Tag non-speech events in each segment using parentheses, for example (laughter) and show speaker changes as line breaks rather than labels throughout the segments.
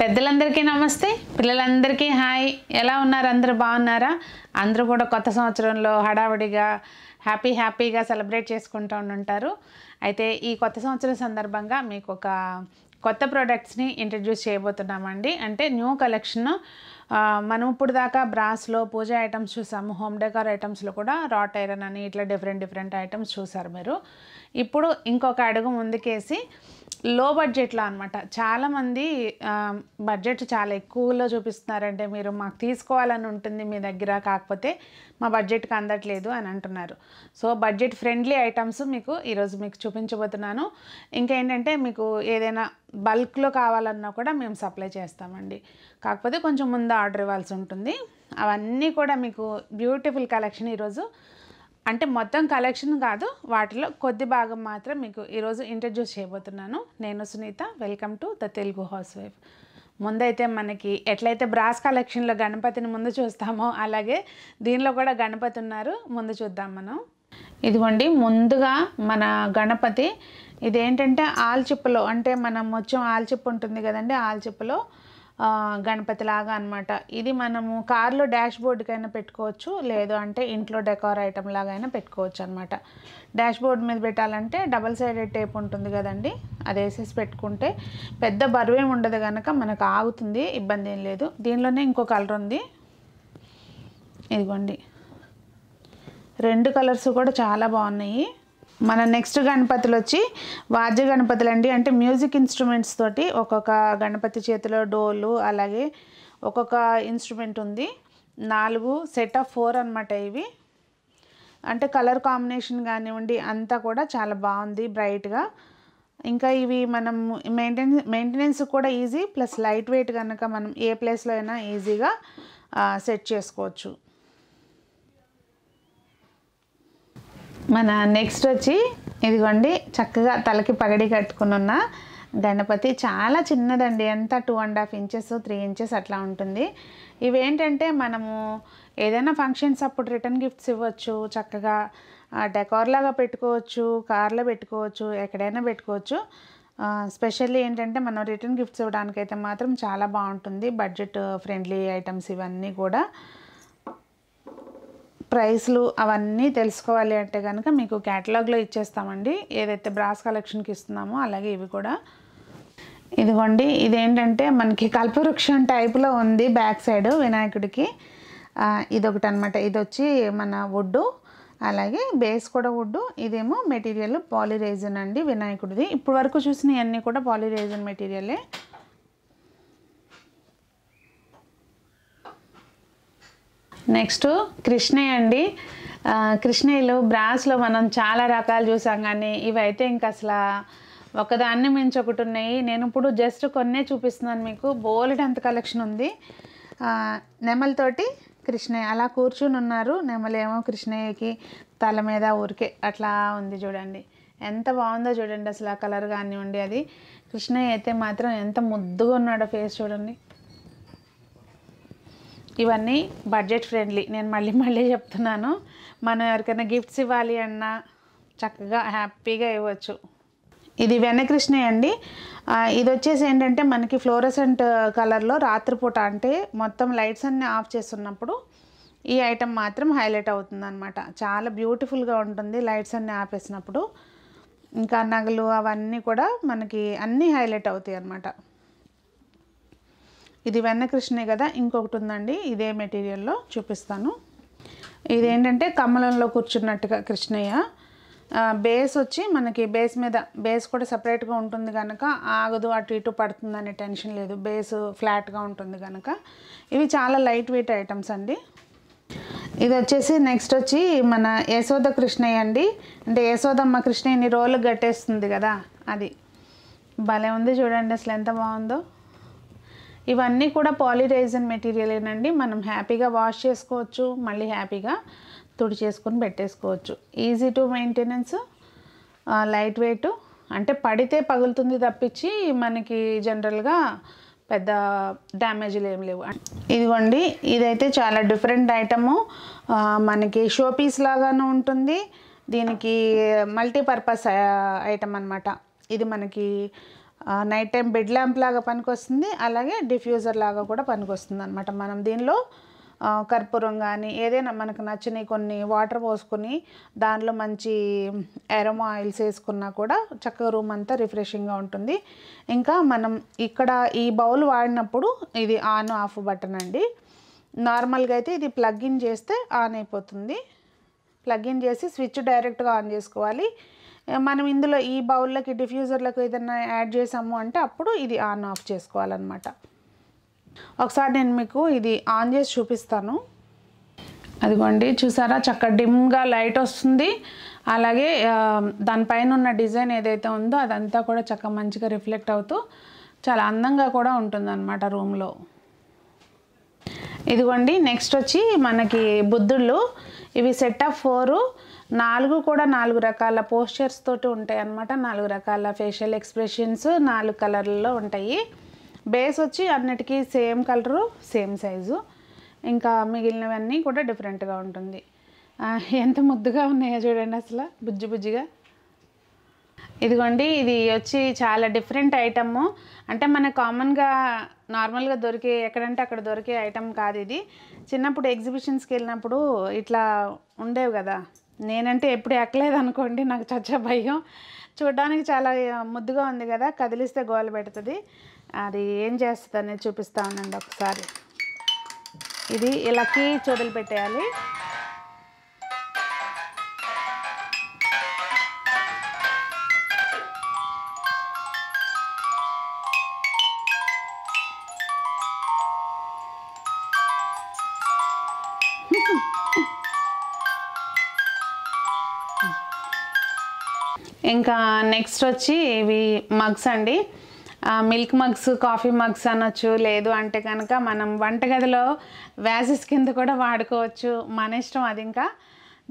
పెద్దలందరికీ నమస్తే. పిల్లలందరికీ హాయ్. ఎలా ఉన్నారు? అందరూ బాగున్నారా? అందరూ కూడా కొత్త సంవత్సరంలో హడావిడిగా హ్యాపీ హ్యాపీగా సెలబ్రేట్ చేసుకుంటూ ఉంటారు అయితే ఈ కొత్త సంవత్సరం సందర్భంగా మీకు ఒక కొత్త ప్రోడక్ట్స్ని ఇంట్రడ్యూస్ చేయబోతున్నామండి. అంటే న్యూ కలెక్షన్. మనం ఇప్పుడు దాకా బ్రాస్లో పూజ ఐటమ్స్ చూసాము. హోమ్ డెకార్ ఐటమ్స్లో కూడా రాట్ ఐరన్ అని ఇట్లా డిఫరెంట్ డిఫరెంట్ ఐటమ్స్ చూసారు మీరు. ఇప్పుడు ఇంకొక అడుగు ముందుకేసి లో బడ్జెట్లో అనమాట చాలామంది బడ్జెట్ చాలా ఎక్కువలో చూపిస్తున్నారంటే మీరు మాకు తీసుకోవాలని ఉంటుంది మీ దగ్గర కాకపోతే మా బడ్జెట్కి అందట్లేదు అని అంటున్నారు. సో బడ్జెట్ ఫ్రెండ్లీ ఐటమ్స్ మీకు ఈరోజు మీకు చూపించబోతున్నాను. ఇంకేంటంటే మీకు ఏదైనా బల్క్లో కావాలన్నా కూడా మేము సప్లై చేస్తామండి. కాకపోతే కొంచెం ముందు ఆర్డర్ ఇవ్వాల్సి ఉంటుంది. అవన్నీ కూడా మీకు బ్యూటిఫుల్ కలెక్షన్ ఈరోజు అంటే మొత్తం కలెక్షన్ కాదు వాటిలో కొద్ది భాగం మాత్రం మీకు ఈరోజు ఇంట్రడ్యూస్ చేయబోతున్నాను. నేను Sunitha welcome to the Telugu housewife ముందైతే మనకి ఎట్లయితే బ్రాస్ కలెక్షన్లో గణపతిని ముందు చూస్తామో అలాగే దీనిలో కూడా గణపతి ఉన్నారు. ముందు చూద్దాం మనం. ఇదిగోండి ముందుగా మన గణపతి. ఇదేంటంటే ఆల్చిప్పలో అంటే మనం మొత్తం ఆల్చిప్ప ఉంటుంది కదండి ఆల్చిప్పలో. గణపతిలాగా గణపతి లాగా అనమాట ఇది మనము కార్లో డాష్ బోర్డుకైనా పెట్టుకోవచ్చు లేదు అంటే ఇంట్లో డెకార్ ఐటమ్ లాగా అయినా పెట్టుకోవచ్చు అనమాట డాష్ బోర్డ్ మీద పెట్టాలంటే డబల్ సైడెడ్ టేప్ ఉంటుంది కదండి అది వేసేసి పెట్టుకుంటే పెద్ద బరువేం ఉండదు కనుక మనకు ఆగుతుంది ఇబ్బంది ఏం లేదు. దీనిలోనే ఇంకో కలర్ ఉంది. ఇదిగోండి. రెండు కలర్స్ కూడా చాలా బాగున్నాయి. మన నెక్స్ట్ గణపతులు వచ్చి వాద్య గణపతులు అండి అంటే మ్యూజిక్ ఇన్స్ట్రుమెంట్స్ తోటి ఒక్కొక్క గణపతి చేతిలో డోలు అలాగే ఒక్కొక్క ఇన్స్ట్రుమెంట్ ఉంది. నాలుగు సెట్ ఆఫ్ ఫోర్ అనమాట ఇవి. అంటే కలర్ కాంబినేషన్ కానివ్వండి అంతా కూడా చాలా బాగుంది బ్రైట్గా ఇంకా ఇవి మనం మెయింటెన్ మెయింటెనెన్స్ కూడా ఈజీ ప్లస్ లైట్ వెయిట్ కనుక మనం ఏ ప్లేస్లో అయినా ఈజీగా సెట్ చేసుకోవచ్చు. మన నెక్స్ట్ వచ్చి ఇదిగోండి చక్కగా తలకి పగడి కట్టుకుని ఉన్న గణపతి. చాలా చిన్నదండి ఎంత two and half inches three inches అట్లా ఉంటుంది. ఇవేంటంటే మనము ఏదైనా ఫంక్షన్స్ అప్పుడు రిటర్న్ గిఫ్ట్స్ ఇవ్వచ్చు చక్కగా డెకార్లాగా పెట్టుకోవచ్చు కార్లో పెట్టుకోవచ్చు ఎక్కడైనా పెట్టుకోవచ్చు. స్పెషల్లీ ఏంటంటే మనం రిటర్న్ గిఫ్ట్స్ ఇవ్వడానికైతే మాత్రం చాలా బాగుంటుంది బడ్జెట్ ఫ్రెండ్లీ ఐటమ్స్ ఇవన్నీ కూడా. ప్రైస్లు అవన్నీ తెలుసుకోవాలి అంటే కనుక మీకు క్యాటలాగ్లో ఇచ్చేస్తామండి. ఏదైతే బ్రాస్ కలెక్షన్కి ఇస్తున్నామో అలాగే ఇవి కూడా. ఇదిగోండి ఇదేంటంటే మనకి కల్పవృక్షం టైప్లో ఉంది బ్యాక్ సైడ్ వినాయకుడికి. ఇదొకటి అనమాట ఇది వచ్చి మన వుడ్డు అలాగే బేస్ కూడా వుడ్డు. ఇదేమో మెటీరియల్ పాలిరైజన్ అండి వినాయకుడిది. ఇప్పుడు వరకు చూసిన అన్నీ కూడా పాలిరైజన్ మెటీరియలే. నెక్స్ట్ కృష్ణయ్య అండి. కృష్ణయ్యలు బ్రాస్లో మనం చాలా రకాలు చూసాం కానీ ఇవైతే ఇంకా అసలు ఒకదాన్ని మించి ఒకటి ఉన్నాయి. నేను ఇప్పుడు జస్ట్ కొన్నే చూపిస్తున్నాను మీకు. బోలెడ్ అంత కలెక్షన్ ఉంది. ఆ, నెమలితోటి కృష్ణయ్య అలా కూర్చుని ఉన్నారు. నెమలేమో కృష్ణయ్యకి తల మీద ఊరికే అట్లా ఉంది చూడండి. ఎంత బాగుందో చూడండి అసలు ఆ కలర్ కానివ్వండి అది. కృష్ణయ్య అయితే మాత్రం ఎంత ముద్దుగా ఉన్నాడో ఫేస్ చూడండి. ఇవన్నీ బడ్జెట్ ఫ్రెండ్లీ నేను మళ్ళీ మళ్ళీ చెప్తున్నాను. మనం ఎవరికైనా గిఫ్ట్స్ ఇవ్వాలి అన్నా చక్కగా హ్యాపీగా ఇవ్వచ్చు. ఇది వెనకృష్ణే అండి. ఇది వచ్చేసి ఏంటంటే మనకి ఫ్లోరసెంట్ కలర్లో రాత్రిపూట అంటే మొత్తం లైట్స్ అన్నీ ఆఫ్ చేస్తున్నప్పుడు ఈ ఐటెం మాత్రం హైలైట్ అవుతుంది అనమాట చాలా బ్యూటిఫుల్గా ఉంటుంది లైట్స్ అన్నీ ఆపేసినప్పుడు. ఇంకా నగలు అవన్నీ కూడా మనకి అన్నీ హైలైట్ అవుతాయి అన్నమాట ఇది వెన్నకృష్ణే కదా ఇంకొకటి ఉందండి ఇదే మెటీరియల్లో చూపిస్తాను. ఇదేంటంటే కమలంలో కూర్చున్నట్టుగా కృష్ణయ్య. బేస్ వచ్చి మనకి బేస్ మీద బేస్ కూడా సపరేట్గా ఉంటుంది కనుక ఆగదు అటు ఇటు పడుతుందనే టెన్షన్ లేదు బేస్ ఫ్లాట్గా ఉంటుంది కనుక ఇవి చాలా లైట్ వెయిట్ ఐటమ్స్ అండి. ఇది వచ్చేసి నెక్స్ట్ వచ్చి మన యశోద కృష్ణయ్య అండి. అంటే యశోదమ్మ కృష్ణయ్యని రోలు కట్టేస్తుంది కదా అది. భలే ఉంది చూడండి అసలు ఎంత బాగుందో. ఇవన్నీ కూడా పాలిరైజన్ మెటీరియలేనండి మనం హ్యాపీగా వాష్ చేసుకోవచ్చు మళ్ళీ హ్యాపీగా తుడి చేసుకొని పెట్టేసుకోవచ్చు easy to maintenance light weight అంటే పడితే పగులుతుంది తప్పించి మనకి జనరల్గా పెద్ద డ్యామేజ్లు ఏం లేవు. ఇదిగోండి ఇదైతే చాలా డిఫరెంట్ ఐటము. మనకి షో పీస్ లాగానే ఉంటుంది. దీనికి మల్టీపర్పస్ ఐటమ్ అనమాట ఇది మనకి నైట్ టైం బెడ్ ల్యాంప్ లాగా పనికొస్తుంది. అలాగే డిఫ్యూజర్ లాగా కూడా పనికొస్తుంది అనమాట మనం దీనిలో కర్పూరం కానీ ఏదైనా మనకు నచ్చిన కొన్ని వాటర్ పోసుకొని దానిలో మంచి ఎరోమా ఆయిల్స్ వేసుకున్నా కూడా చక్కగా రూమ్ అంతా రిఫ్రెషింగ్గా ఉంటుంది. ఇంకా మనం ఇక్కడ ఈ బౌల్ వాడినప్పుడు ఇది ఆన్ ఆఫ్ బటన్ అండి. నార్మల్గా అయితే ఇది ప్లగ్ ఇన్ చేస్తే ఆన్ అయిపోతుంది. ప్లగ్ ఇన్ చేసి స్విచ్ డైరెక్ట్గా ఆన్ చేసుకోవాలి. మనం ఇందులో ఈ బౌల్లోకి డిఫ్యూజర్లకు ఏదైనా యాడ్ చేసాము అంటే అప్పుడు ఇది ఆన్ ఆఫ్ చేసుకోవాలన్నమాట. ఒకసారి నేను మీకు ఇది ఆన్ చేసి చూపిస్తాను. అదిగోండి చూసారా? చక్క డిమ్గా లైట్ వస్తుంది. అలాగే దానిపైన ఉన్న డిజైన్ ఏదైతే ఉందో అదంతా కూడా చక్క మంచిగా రిఫ్లెక్ట్ అవుతూ చాలా అందంగా కూడా ఉంటుందన్నమాట రూమ్లో. ఇదిగోండి నెక్స్ట్ వచ్చి మనకి బుద్ధుళ్ళు. ఇవి సెట్ ఆఫ్ ఫోరు. నాలుగు కూడా నాలుగు రకాల పోస్చర్స్ తోటి ఉంటాయి అన్నమాట. నాలుగు రకాల ఫేషియల్ ఎక్స్ప్రెషన్స్ నాలుగు కలర్లలో ఉంటాయి. బేస్ వచ్చి అన్నిటికీ సేమ్ కలరు సేమ్ సైజు ఇంకా మిగిలినవన్నీ కూడా డిఫరెంట్గా ఉంటుంది. ఎంత ముద్దుగా ఉన్నాయో చూడండి అసలు బుజ్జి బుజ్జిగా. ఇదిగోండి ఇది వచ్చి చాలా డిఫరెంట్ ఐటమ్ అంటే మన కామన్గా నార్మల్గా దొరికే ఎక్కడంటే అక్కడ దొరికే ఐటమ్ కాదు ఇది. చిన్నప్పుడు ఎగ్జిబిషన్స్కి వెళ్ళినప్పుడు ఇట్లా ఉండేవి కదా. నేనంటే ఎప్పుడు ఎక్కలేదు అనుకోండి నాకు చచ్చ భయం. చూడడానికి చాలా ముద్దుగా ఉంది కదా కదిలిస్తే గోల పెడుతుంది. అది ఏం చేస్తుంది అనేది చూపిస్తా ఉండండి ఒకసారి. ఇది ఇలాకి చూడలు పెట్టేయాలి. ఇంకా నెక్స్ట్ వచ్చి ఇవి మగ్స్ అండి. మిల్క్ మగ్స్ కాఫీ మగ్స్ అనొచ్చు. లేదు అంటే కనుక మనం వంటగదిలో వ్యాసెస్ కింద కూడా వాడుకోవచ్చు. మన ఇష్టం అది ఇంకా.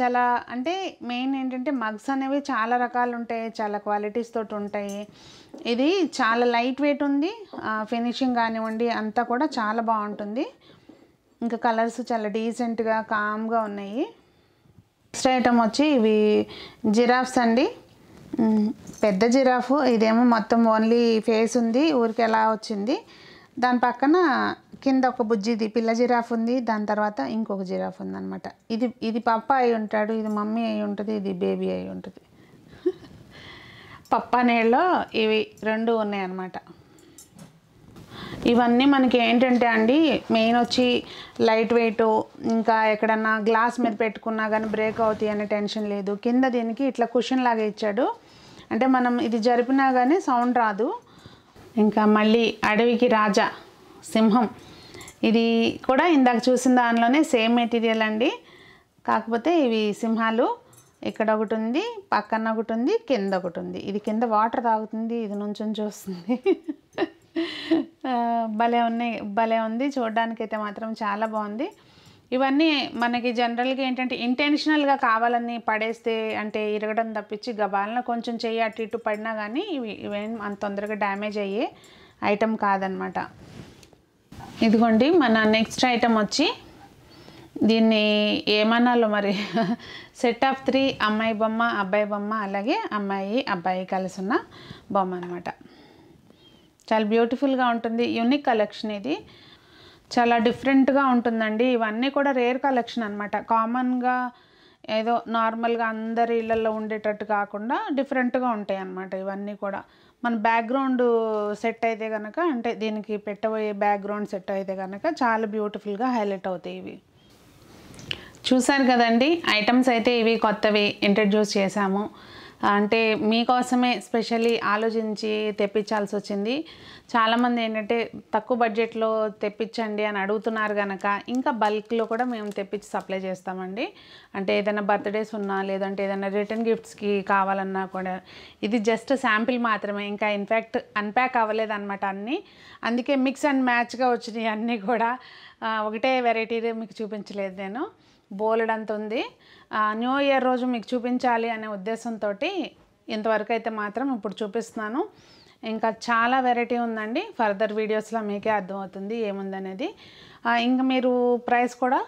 చాలా అంటే మెయిన్ ఏంటంటే మగ్స్ అనేవి చాలా రకాలు ఉంటాయి. చాలా క్వాలిటీస్ తోటి ఉంటాయి. ఇది చాలా లైట్ వెయిట్ ఉంది. ఫినిషింగ్ కానివ్వండి అంతా కూడా చాలా బాగుంటుంది. ఇంకా కలర్స్ చాలా డీసెంట్గా కామ్గా ఉన్నాయి. నెక్స్ట్ ఐటమ్ వచ్చి ఇవి జిరాఫ్స్ అండి. పెద్ద జిరాఫ్ ఇదేమో మొత్తం ఓన్లీ ఫేస్ ఉంది ఊరికి ఎలా వచ్చింది. దాని పక్కన కింద ఒక బుజ్జిది పిల్ల జిరాఫ్ ఉంది దాని తర్వాత ఇంకొక జిరాఫ్ ఉంది అనమాట ఇది ఇది పప్ప అయి ఉంటాడు ఇది మమ్మీ అయి ఉంటుంది ఇది బేబీ అయి ఉంటుంది. పప్ప నీళ్ళలో ఇవి రెండు ఉన్నాయన్నమాట. ఇవన్నీ మనకి ఏంటంటే అండి మెయిన్ వచ్చి లైట్ వెయిట్ ఇంకా ఎక్కడన్నా గ్లాస్ మీద పెట్టుకున్నా కానీ బ్రేక్ అవుతాయి అనే టెన్షన్ లేదు. కింద దీనికి ఇట్లా కుషన్ లాగా ఇచ్చాడు. అంటే మనం ఇది జరిపినా కానీ సౌండ్ రాదు. ఇంకా మళ్ళీ అడవికి రాజా సింహం. ఇది కూడా ఇందాక చూసిన దానిలోనే సేమ్ మెటీరియల్ అండి. కాకపోతే ఇవి సింహాలు. ఇక్కడ ఒకటి ఉంది పక్కన ఒకటి ఉంది కింద ఒకటి ఉంది. ఇది కింద వాటర్ తాగుతుంది ఇది నుంచొని చూస్తుంది. (laughs) భలే ఉన్నాయి భలే ఉంది. చూడడానికైతే అయితే మాత్రం చాలా బాగుంది. ఇవన్నీ మనకి జనరల్గా ఏంటంటే ఇంటెన్షనల్గా కావాలని పడేస్తే అంటే ఇరగడం తప్పించి గబాలన కొంచెం చెయ్యి అటు ఇటు పడినా కానీ ఇవి ఇవేం అంత తొందరగా డ్యామేజ్ అయ్యే ఐటెం కాదనమాట. ఇదిగోండి మన నెక్స్ట్ ఐటెం వచ్చి దీన్ని ఏమనాలో మరి? (laughs) సెట్ ఆఫ్ త్రీ అమ్మాయి బొమ్మ అబ్బాయి బొమ్మ అలాగే అమ్మాయి అబ్బాయి కలిసి ఉన్న బొమ్మ అనమాట చాలా బ్యూటిఫుల్గా ఉంటుంది యూనిక్ కలెక్షన్ ఇది. చాలా డిఫరెంట్గా ఉంటుందండి. ఇవన్నీ కూడా రేర్ కలెక్షన్ అనమాట కామన్గా ఏదో నార్మల్గా అందరి ఇళ్ళల్లో ఉండేటట్టు కాకుండా డిఫరెంట్గా ఉంటాయి అన్నమాట ఇవన్నీ కూడా. మన బ్యాక్గ్రౌండ్ సెట్ అయితే కనుక అంటే దీనికి పెట్టబోయే బ్యాక్గ్రౌండ్ సెట్ అయితే కనుక చాలా బ్యూటిఫుల్గా హైలైట్ అవుతాయి ఇవి. చూశారు కదండి ఐటమ్స్ అయితే ఇవి కొత్తవి ఇంట్రడ్యూస్ చేశాము. అంటే మీకోసమే స్పెషల్లీ ఆలోచించి తెప్పించాల్సి వచ్చింది చాలామంది ఏంటంటే తక్కువ బడ్జెట్లో తెప్పించండి అని అడుగుతున్నారు కనుక ఇంకా బల్క్లో కూడా మేము తెప్పించి సప్లై చేస్తామండి. అంటే ఏదైనా బర్త్డేస్ ఉన్నా లేదంటే ఏదైనా రిటర్న్ గిఫ్ట్స్కి కావాలన్నా కూడా ఇది జస్ట్ శాంపిల్ మాత్రమే. ఇంకా ఇన్ఫ్యాక్ట్ అన్ప్యాక్ అవ్వలేదు అనమాట అన్నీ. అందుకే మిక్స్ అండ్ మ్యాచ్గా వచ్చినాయి అన్నీ కూడా ఒకటే వెరైటీ మీకు చూపించలేదు నేను. బోలెడంత ఉంది న్యూ ఇయర్ రోజు మీకు చూపించాలి అనే ఉద్దేశంతో ఇంతవరకు అయితే మాత్రం ఇప్పుడు చూపిస్తున్నాను. ఇంకా చాలా వెరైటీ ఉందండి. ఫర్దర్ వీడియోస్లో మీకే అర్థమవుతుంది ఏముందనేది. ఇంకా మీరు ప్రైస్ కూడా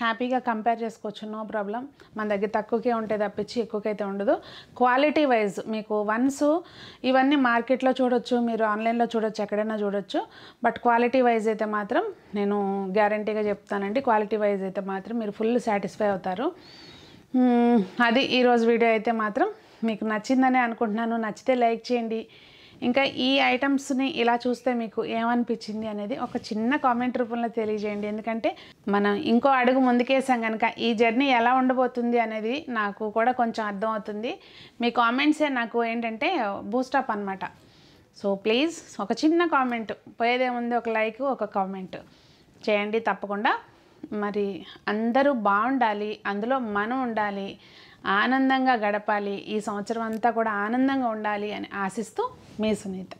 హ్యాపీగా కంపేర్ చేసుకోవచ్చు నో ప్రాబ్లం. మన దగ్గర తక్కువకే ఉంటే తప్పించి ఎక్కువకైతే ఉండదు. క్వాలిటీ వైజ్ మీకు వన్స్ ఇవన్నీ మార్కెట్లో చూడొచ్చు మీరు ఆన్లైన్లో చూడొచ్చు ఎక్కడైనా చూడొచ్చు. బట్ క్వాలిటీ వైజ్ అయితే మాత్రం నేను గ్యారంటీగా చెప్తానండి క్వాలిటీ వైజ్ అయితే మాత్రం మీరు ఫుల్ సాటిస్ఫై అవుతారు. అది ఈరోజు వీడియో అయితే మాత్రం మీకు నచ్చిందనే అనుకుంటున్నాను. నచ్చితే లైక్ చేయండి. ఇంకా ఈ ఐటమ్స్ని ఇలా చూస్తే మీకు ఏమనిపించింది అనేది ఒక చిన్న కామెంట్ రూపంలో తెలియజేయండి. ఎందుకంటే మనం ఇంకో అడుగు ముందుకేసాం కనుక ఈ జర్నీ ఎలా ఉండబోతుంది అనేది నాకు కూడా కొంచెం అర్థం అవుతుంది మీ కామెంట్సే నాకు ఏంటంటే బూస్టప్ అనమాట సో ప్లీజ్ ఒక చిన్న కామెంట్ పోయేదేముంది ఒక లైక్ ఒక కామెంట్ చేయండి తప్పకుండా. మరి అందరూ బాగుండాలి అందులో మనం ఉండాలి ఆనందంగా గడపాలి ఈ సంవత్సరం అంతా కూడా ఆనందంగా ఉండాలి అని ఆశిస్తూ మీ సునీత